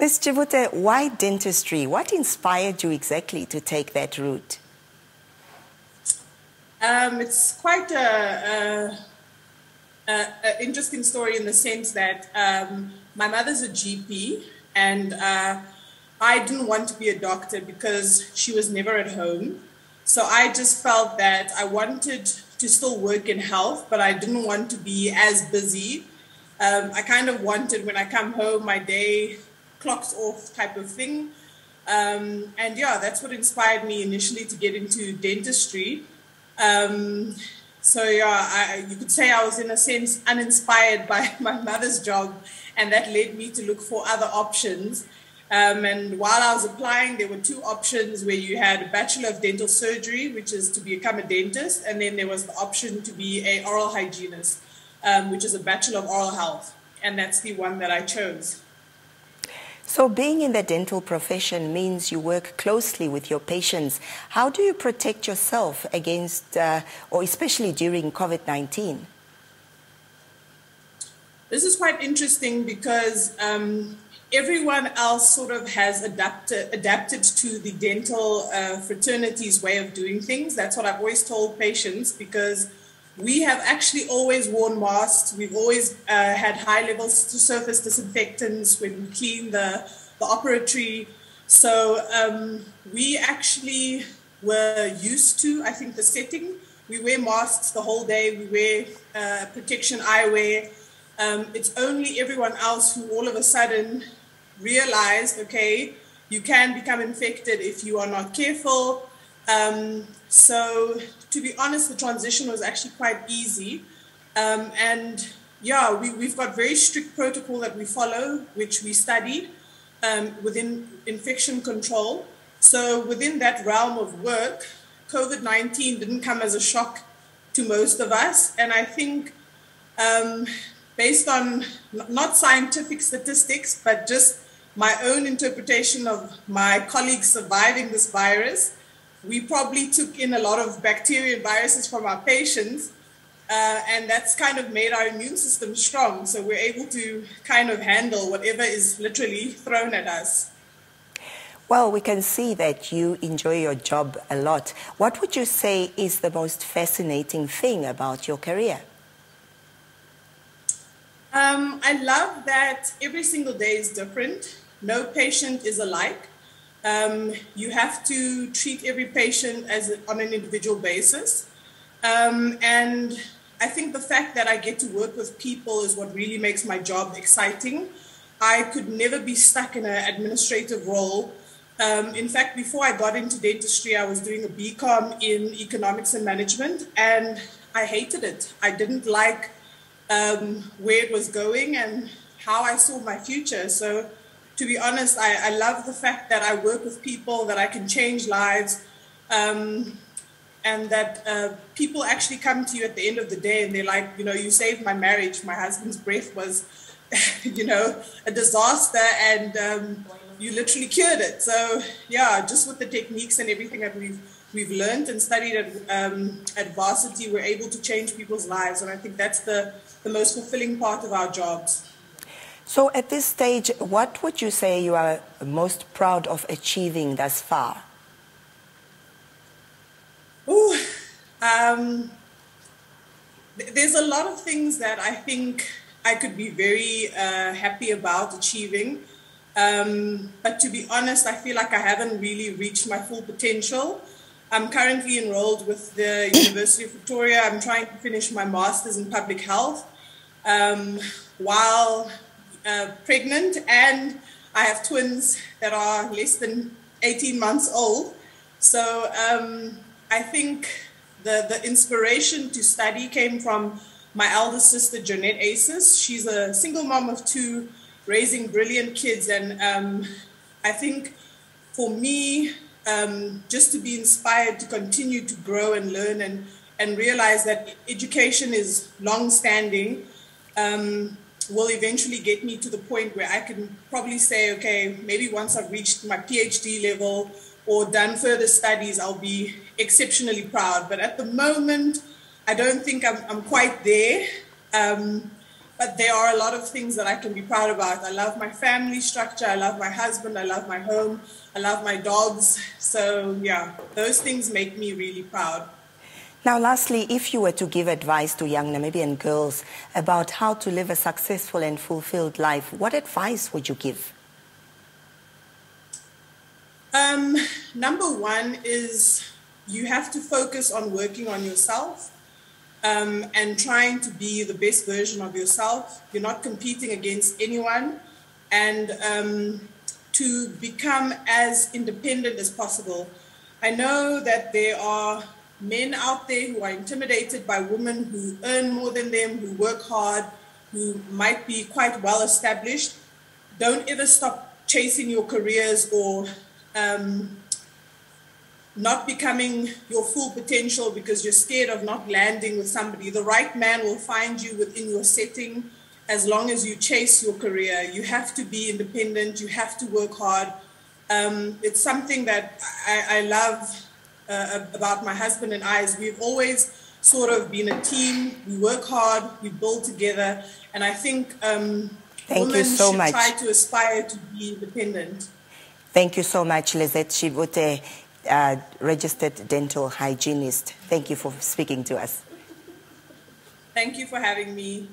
Ms. Tshivute, why dentistry? What inspired you exactly to take that route? Um, it's quite a, a, a, interesting story in the sense that um, my mother's a GP, and uh, I didn't want to be a doctor because she was never at home. So I just felt that I wanted to still work in health, but I didn't want to be as busy. Um, I kind of wanted when I come home, my day clocks off type of thing. Um, and yeah, that's what inspired me initially to get into dentistry. Um, so yeah, I, you could say I was in a sense uninspired by my mother's job, and that led me to look for other options. Um, and while I was applying, there were two options where you had a Bachelor of Dental Surgery, which is to become a dentist, and then there was the option to be a oral hygienist, um, which is a Bachelor of Oral Health, and that's the one that I chose. So, being in the dental profession means you work closely with your patients. How do you protect yourself against, uh, or especially during COVID 19? This is quite interesting because um, everyone else sort of has adapted, adapted to the dental uh, fraternity's way of doing things. That's what I've always told patients because we have actually always worn masks. We've always uh, had high levels to surface disinfectants when we clean the, the operatory. So um, we actually were used to, I think, the setting. We wear masks the whole day. We wear uh, protection eyewear. Um, it's only everyone else who all of a sudden realized, okay, you can become infected if you are not careful. Um, so to be honest, the transition was actually quite easy. Um, and yeah, we, we've got very strict protocol that we follow, which we studied um, within infection control. So within that realm of work, COVID-19 didn't come as a shock to most of us. And I think um, based on not scientific statistics, but just my own interpretation of my colleagues surviving this virus, we probably took in a lot of bacteria and viruses from our patients, uh, and that's kind of made our immune system strong. So we're able to kind of handle whatever is literally thrown at us. Well, we can see that you enjoy your job a lot. What would you say is the most fascinating thing about your career? Um, I love that every single day is different. No patient is alike. Um, you have to treat every patient as a, on an individual basis. Um, and I think the fact that I get to work with people is what really makes my job exciting. I could never be stuck in an administrative role. Um, in fact, before I got into dentistry, I was doing a BCom in economics and management, and I hated it. I didn't like um, where it was going and how I saw my future. So to be honest, I, I love the fact that I work with people, that I can change lives, um, and that uh, people actually come to you at the end of the day and they're like, you know, you saved my marriage. My husband's breath was, you know, a disaster, and um, you literally cured it. So yeah, just with the techniques and everything that we've we've learned and studied at, um, at varsity, we're able to change people's lives, and I think that's the the most fulfilling part of our jobs. So at this stage, what would you say you are most proud of achieving thus far? Ooh, um, there's a lot of things that I think I could be very uh, happy about achieving. Um, but to be honest, I feel like I haven't really reached my full potential. I'm currently enrolled with the University of Victoria. I'm trying to finish my master's in public health. Um, while uh, pregnant and I have twins that are less than 18 months old. So um, I think the, the inspiration to study came from my eldest sister, Jeanette Aces. She's a single mom of two, raising brilliant kids. And um, I think for me, um, just to be inspired to continue to grow and learn and, and realize that education is long standing. Um, will eventually get me to the point where I can probably say, okay, maybe once I've reached my PhD level or done further studies, I'll be exceptionally proud. But at the moment, I don't think I'm, I'm quite there. Um, but there are a lot of things that I can be proud about. I love my family structure. I love my husband. I love my home. I love my dogs. So, yeah, those things make me really proud. Now, lastly, if you were to give advice to young Namibian girls about how to live a successful and fulfilled life, what advice would you give? Um, number one is you have to focus on working on yourself um, and trying to be the best version of yourself. You're not competing against anyone, and um, to become as independent as possible. I know that there are men out there who are intimidated by women who earn more than them, who work hard, who might be quite well established. Don't ever stop chasing your careers or um, not becoming your full potential because you're scared of not landing with somebody. The right man will find you within your setting as long as you chase your career. You have to be independent, you have to work hard. Um, it's something that I, I love uh, about my husband and I is we've always sort of been a team. We work hard, we build together, and I think um, Thank women you so should much. try to aspire to be independent. Thank you so much, Lizette Tshivute, uh, registered dental hygienist. Thank you for speaking to us. Thank you for having me.